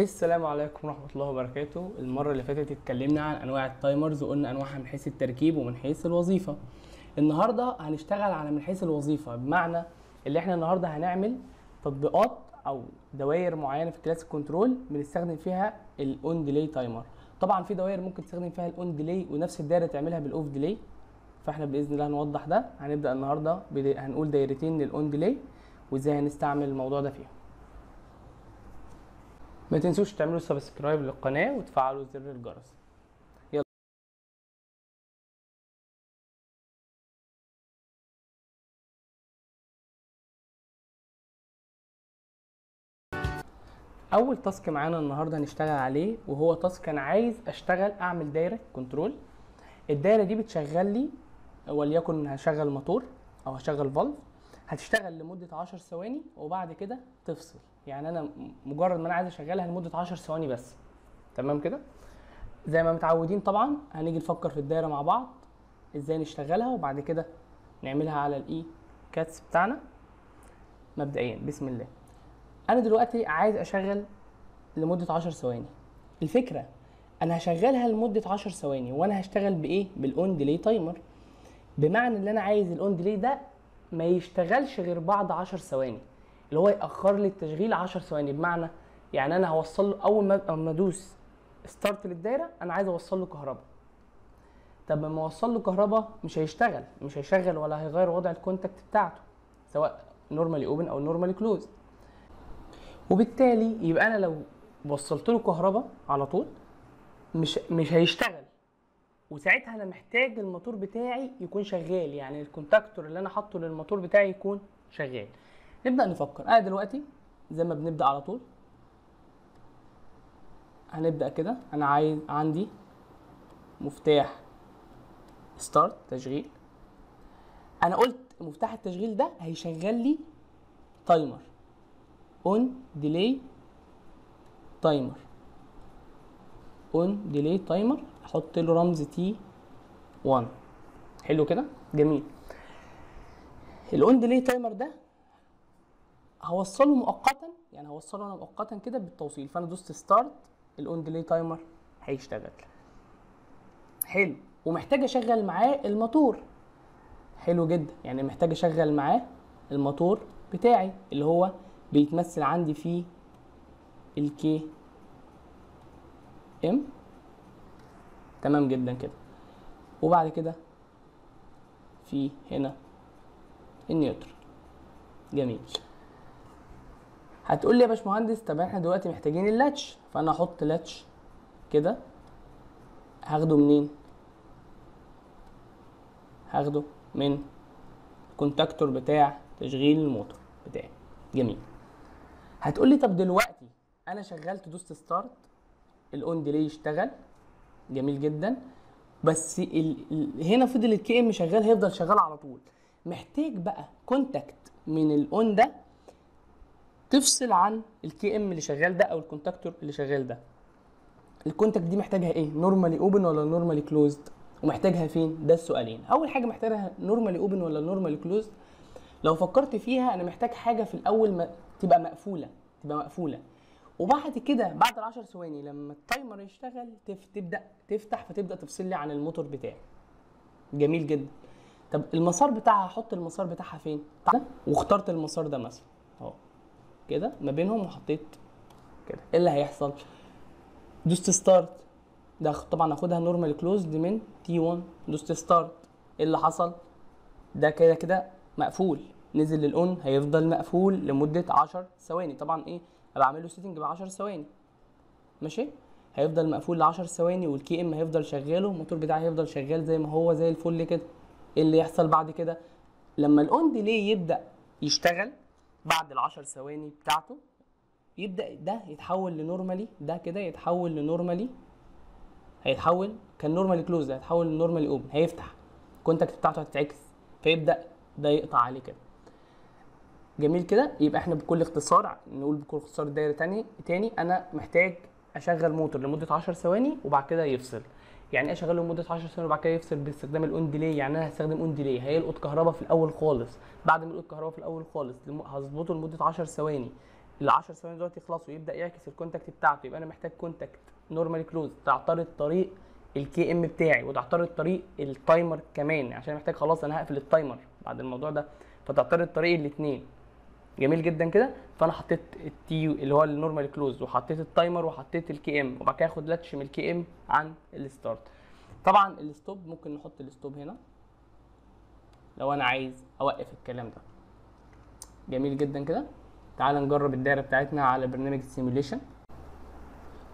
السلام عليكم ورحمة الله وبركاته. المرة اللي فاتت اتكلمنا عن أنواع ال timers وقلنا أنواعها من حيث التركيب ومن حيث الوظيفة. النهاردة هنشتغل على من حيث الوظيفة بمعنى اللي إحنا النهاردة هنعمل تطبيقات أو دوائر معينة في classic control بنستخدم فيها ال on delay timer طبعا في دوائر ممكن تستخدم فيها ال on delay ونفس الدايرة تعملها بال off delay فاحنا بإذن الله هنوضح ده. هنبدأ النهاردة هنقول دايرتين لل on delay وإزاي هنستعمل الموضوع ده فيهم ما تنسوش تعملوا subscribe للقناة وتفعلوا زر الجرس. أول task معانا النهارده هنشتغل عليه وهو task أنا عايز أشتغل أعمل دايره control الدايرة دي بتشغل لي وليكن هشغل موتور أو هشغل valve هتشتغل لمدة 10 ثواني وبعد كده تفصل. يعني أنا مجرد ما أنا عايز أشغلها لمدة 10 ثواني بس. تمام كده؟ زي ما متعودين طبعا هنيجي نفكر في الدايرة مع بعض إزاي نشتغلها وبعد كده نعملها على ال EKTS بتاعنا. مبدئيا بسم الله. أنا دلوقتي عايز أشغل لمدة 10 ثواني. الفكرة أنا هشغلها لمدة 10 ثواني وأنا هشتغل بإيه؟ بال on delay timer بمعنى إن أنا عايز ال on delay ده ما يشتغلش غير بعد 10 ثواني. اللي هو يأخر لي التشغيل 10 ثواني. بمعنى يعني أنا هوصل له أول ما أدوس start للدايرة أنا عايز أوصل له كهرباء. طب لما أوصل له كهرباء مش هيشتغل مش هيشغل ولا هيغير وضع ال contact بتاعته سواء normally open أو normally close وبالتالي يبقى أنا لو وصلت له كهرباء على طول مش مش هيشتغل. وساعتها أنا محتاج الموتور بتاعي يكون شغال يعني ال contactor اللي أنا حاطه للموتور بتاعي يكون شغال. نبدأ نفكر. أنا دلوقتي زي ما بنبدأ على طول. هنبدأ كده. أنا عايز عندي مفتاح start تشغيل. أنا قلت مفتاح التشغيل ده هيشغل لي timer on delay timer on delay timer أحط له رمز T1 حلو كده؟ جميل. ال on delay timer ده هوصله مؤقتا؟ يعني هوصله أنا مؤقتا كده بالتوصيل. فأنا دوست start ال on delay timer هيشتغل. حلو. ومحتاج أشغل معاه الموتور. حلو جدا. يعني محتاج أشغل معاه الموتور بتاعي اللي هو بيتمثل عندي في ال KM تمام جدا كده. وبعد كده في هنا ال neutral جميل. هتقول لي يا باشمهندس طب إحنا دلوقتي محتاجين ال latch فأنا أحط latch كده. هاخده منين؟ هاخده من ال contactor بتاع تشغيل الموتور بتاعي. جميل. هتقول لي طب دلوقتي أنا شغلت دوست start ال on delay يشتغل. جميل جدا. بس ال... ال... هنا فضل ال KM شغال هيفضل شغال على طول. محتاج بقى contact من ال on ده تفصل عن ال KM اللي شغال ده أو ال contactor اللي شغال ده. ال contact دي محتاجها إيه؟ normally open ولا normally closed ومحتاجها فين؟ ده السؤالين. أول حاجة محتاجها normally open ولا normally closed لو فكرت فيها أنا محتاج حاجة في الأول ما تبقى مقفولة تبقى مقفولة. وبعد كده بعد ال 10 ثواني لما ال timer يشتغل تف... تبدأ تفتح فتبدأ تفصل لي عن الموتور بتاعي. جميل جدا. طب المسار بتاعها هحط المسار بتاعها فين؟ واخترت المسار ده مثلا. أهو. كده ما بينهم وحطيت كده. إيه اللي هيحصل؟ دوست start. ده طبعا هاخدها normal close د من T 1 دوست start. إيه اللي حصل؟ ده كده كده مقفول. نزل لل on هيفضل مقفول لمدة 10 ثواني. طبعا إيه؟ أبقى اعمل له setting ب 10 ثواني. ماشي؟ هيفضل مقفول ل 10 ثواني وال KM هيفضل شغال والموتور بتاعي هيفضل شغال زي ما هو زي الفل كده. إيه اللي يحصل بعد كده؟ لما ال on delay يبدأ يشتغل بعد ال 10 ثواني بتاعته يبدأ ده يتحول ل normally ده كده يتحول ل normally هيتحول كان normally close هيتحول ل normally open هيفتح ال contact بتاعته هتتعكس فيبدأ ده يقطع عليه كده. جميل كده؟ يبقى إحنا بكل اختصار نقول بكل اختصار دايرة تاني تاني أنا محتاج أشغل موتور لمدة 10 ثواني وبعد كده يفصل. يعني اشغله لمدة 10 ثواني وبعد كده يفصل باستخدام ال on delay يعني أنا هستخدم on delay هيلقط كهرباء في الأول خالص. بعد ما يلقط كهرباء في الأول خالص هظبطه لمدة 10 ثواني. ال 10 ثواني دلوقتي يخلصوا يبدا يعكس ال contact بتاعته. يبقى أنا محتاج contact normally close تعترض طريق ال KM بتاعي وتعترض طريق ال timer كمان. عشان محتاج خلاص أنا هقفل ال timer بعد الموضوع ده. فتعترض طريق الاثنين جميل جدا كده. فأنا حطيت ال T اللي هو ال normal close وحطيت ال timer وحطيت ال KM وبعد كده اخد latch من ال KM عن ال start طبعا ال stop ممكن نحط ال stop هنا. لو أنا عايز أوقف الكلام ده. جميل جدا كده. تعال نجرب الدايرة بتاعتنا على برنامج ال simulation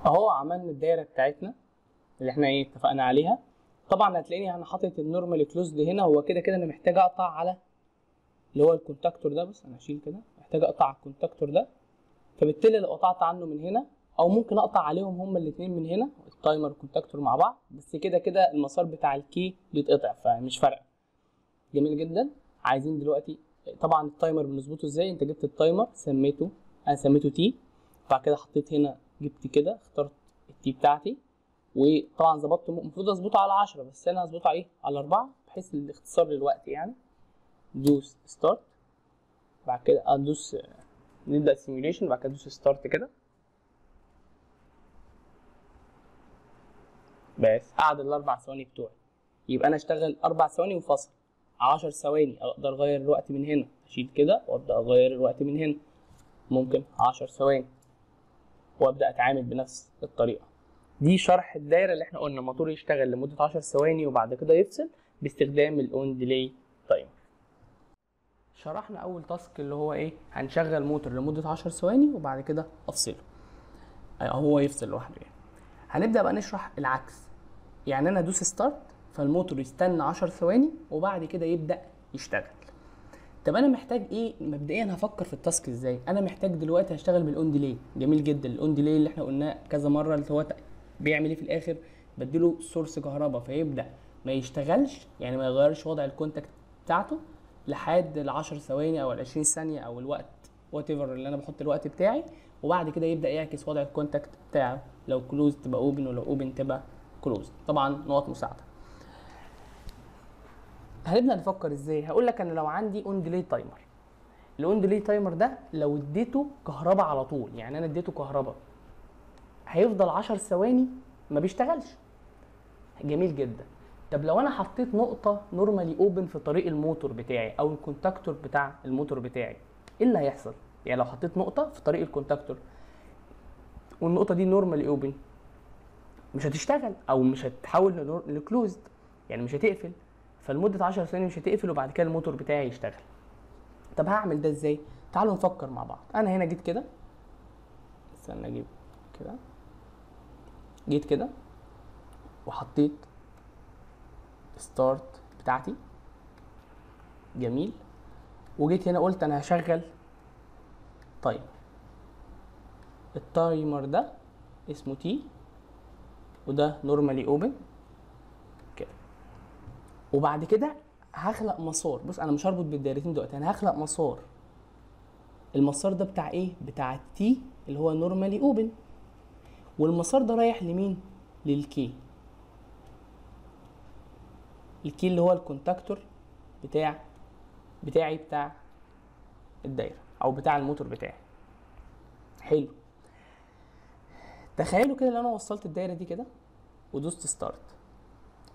أهو عملنا الدايرة بتاعتنا اللي إحنا إيه اتفقنا عليها. طبعا هتلاقيني أنا حاطط ال normal close هنا. هو كده كده أنا محتاج أقطع على اللي هو ال contactor ده بس أنا هشيل كده محتاج أقطع ال contactor ده. فبالتالي لو قطعت عنه من هنا أو ممكن أقطع عليهم هما الاثنين من هنا ال timer وال contactor مع بعض بس كده كده المسار بتاع ال K بيتقطع فمش فارقة. جميل جدا. عايزين دلوقتي طبعا ال timer بنظبطه إزاي؟ أنت جبت ال timer سميته أنا سميته T بعد كده حطيت هنا جبت كده اخترت ال T بتاعتي. وطبعا ظبطته المفروض أظبطه على 10 بس أنا هظبطه إيه؟ على 4 بحيث الاختصار للوقت يعني. دوس start بعد كده ادوس نبدأ simulation بعد كده ادوس start كده. بس قعد الأربع ثواني بتوعي. يبقى أنا أشتغل أربع ثواني وفصل. 10 ثواني أقدر أغير الوقت من هنا. أشيل كده وأبدأ أغير الوقت من هنا. ممكن 10 ثواني. وأبدأ أتعامل بنفس الطريقة. دي شرح الدايرة اللي إحنا قلنا. الموتور يشتغل لمدة 10 ثواني وبعد كده يفصل باستخدام ال on delay timer شرحنا أول task اللي هو إيه؟ هنشغل موتور لمدة 10 ثواني وبعد كده أفصله. هو يفصل لوحده يعني. هنبدأ بقى نشرح العكس. يعني أنا أدوس start فالموتور يستنى 10 ثواني وبعد كده يبدأ يشتغل. طب أنا محتاج إيه؟ مبدئيا هفكر في ال task إزاي؟ أنا محتاج دلوقتي هشتغل بال on delay جميل جدا. ال on delay اللي إحنا قلناه كذا مرة اللي هو بيعمل إيه في الآخر؟ بديله source كهرباء فيبدأ ما يشتغلش يعني ما يغيرش وضع ال contact بتاعته. لحد ال 10 ثواني أو ال 20 ثانية أو الوقت whatever اللي أنا بحط الوقت بتاعي وبعد كده يبدأ يعكس وضع ال contact بتاعه. لو close تبقى open ولو open تبقى close طبعا نقط مساعدة. هنبدأ نفكر إزاي؟ هقول لك أنا لو عندي on delay timer ال on delay timer ده لو اديته كهرباء على طول يعني أنا اديته كهرباء هيفضل 10 ثواني ما بيشتغلش. جميل جدا. طب لو أنا حطيت نقطة normally open في طريق الموتور بتاعي أو ال contactor بتاع الموتور بتاعي إيه اللي هيحصل؟ يعني لو حطيت نقطة في طريق ال contactor والنقطة دي normally open مش هتشتغل أو مش هتتحول ل closed يعني مش هتقفل فلمدة 10 ثواني مش هتقفل وبعد كده الموتور بتاعي يشتغل. طب هعمل ده إزاي؟ تعالوا نفكر مع بعض. أنا هنا جيت كده. استنى أجيب كده. جيت كده وحطيت start بتاعتي. جميل. وجيت هنا قلت أنا هشغل. طيب. ال timer ده اسمه T وده normally open كده وبعد كده هخلق مسار. بص أنا مش هربط بالدايرتين دلوقتي. أنا هخلق مسار. المسار ده بتاع إيه؟ بتاع ال T اللي هو normally open والمسار ده رايح لمين؟ لل K ال K اللي هو ال contactor بتاع بتاعي بتاع الدايرة أو بتاع الموتور بتاعي. حلو. تخيلوا كده لو أنا وصلت الدايرة دي كده ودوست start.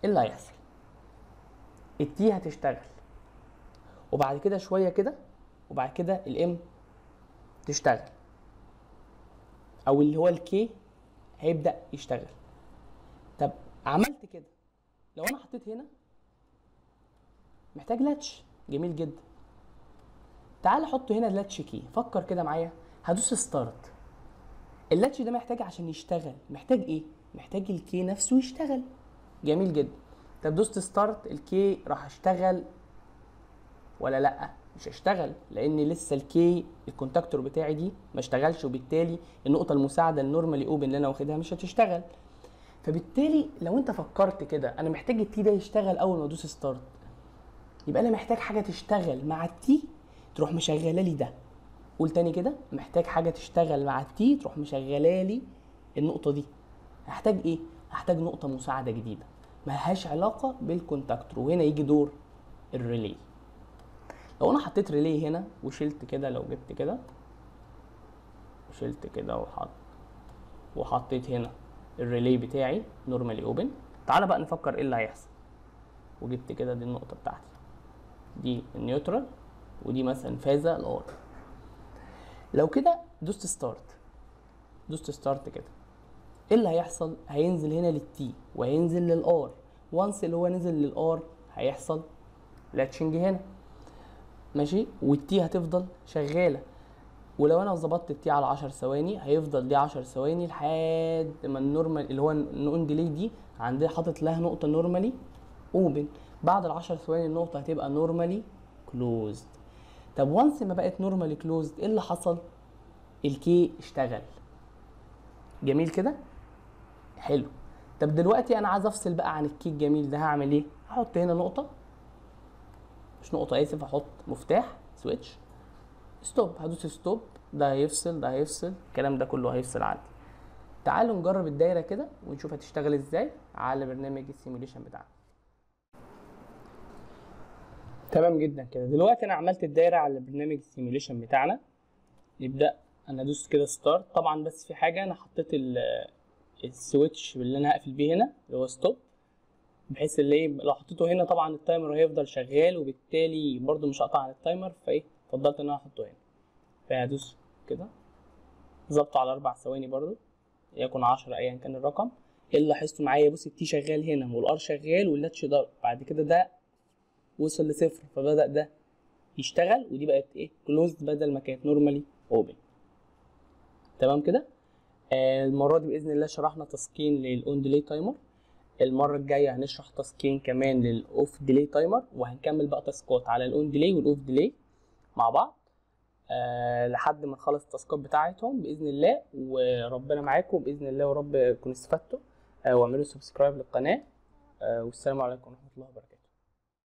إيه اللي هيحصل؟ ال T هتشتغل. وبعد كده شوية كده وبعد كده ال M تشتغل. أو اللي هو ال K هيبدأ يشتغل. طب عملت كده. لو أنا حطيت هنا محتاج latch. جميل جدا. تعال حط هنا ال latch K فكر كده معايا. هدوس start ال latch ده محتاج عشان يشتغل. محتاج إيه؟ محتاج ال K نفسه يشتغل. جميل جدا. طب دوست start ال K راح اشتغل ولا لأ؟ مش هشتغل لأن لسه ال K ال contactor بتاعي دي ما اشتغلش وبالتالي النقطة المساعدة ال normally open اللي أنا واخدها مش هتشتغل. فبالتالي لو أنت فكرت كده أنا محتاج ال T ده يشتغل أول ما أدوس start يبقى أنا محتاج حاجة تشتغل مع ال T تروح مشغلة لي ده. قول تاني كده محتاج حاجة تشتغل مع ال T تروح مشغلة لي النقطة دي. هحتاج إيه؟ هحتاج نقطة مساعدة جديدة. ملهاش علاقة بال contactor وهنا يجي دور ال relay لو أنا حطيت relay هنا وشلت كده لو جبت كده شلت كده وحط وحطيت هنا ال relay بتاعي normally open تعالى بقى نفكر إيه اللي هيحصل. وجبت كده دي النقطة بتاعتي. دي ال neutral ودي مثلا فازة ال R لو كده دوست start. دوست start كده. إيه اللي هيحصل؟ هينزل هنا لل T وهينزل لل R. once اللي هو نزل لل R هيحصل latching هنا. ماشي؟ وال T هتفضل شغالة. ولو أنا ظبطت ال T على 10 ثواني هيفضل دي 10 ثواني لحد ما ال normal اللي هو ال on delay دي عندي حاطط لها نقطة normally open بعد ال 10 ثواني النقطة هتبقى normally closed طب once ما بقت normally closed إيه اللي حصل؟ ال K اشتغل. جميل كده؟ حلو. طب دلوقتي أنا عايز أفصل بقى عن ال K الجميل ده هعمل إيه؟ هحط هنا نقطة. مش نقطة آسف هحط مفتاح switch stop هدوس stop ده هيفصل ده هيفصل. الكلام ده كله هيفصل عندي. تعالوا نجرب الدايرة كده ونشوف هتشتغل إزاي على برنامج ال simulation بتاعنا. تمام جدا كده. دلوقتي أنا عملت الدايرة على برنامج ال simulation بتاعنا. نبدا أنا ادوس كده start طبعا بس في حاجة أنا حطيت ال switch اللي أنا هقفل بيه هنا اللي هو stop بحيث اللي إيه لو حطيته هنا طبعا ال timer هيفضل شغال وبالتالي برده مش هقطع عن ال timer فإيه فضلت إن أنا أحطه هنا. فهدوس كده. ظبطه على أربع ثواني برضو يكون عشرة ايا كان الرقم. اللي لاحظته معايا؟ بص ال T شغال هنا وال R شغال وال latch ضرب. بعد كده ده وصل لصفر فبدأ ده يشتغل ودي بقت إيه؟ closed بدل ما كانت normally open تمام كده؟ آه المرة دي بإذن الله شرحنا تسكين لل on delay timer المرة الجاية هنشرح تسكين كمان لل off delay timer وهنكمل بقى task ات على ال on delay وال off delay مع بعض. أه لحد ما نخلص التاسكات بتاعتهم بإذن الله وربنا معاكم بإذن الله ورب تكونوا استفدتوا. أه واعملوا سبسكرايب للقناة. أه والسلام عليكم ورحمة الله وبركاته.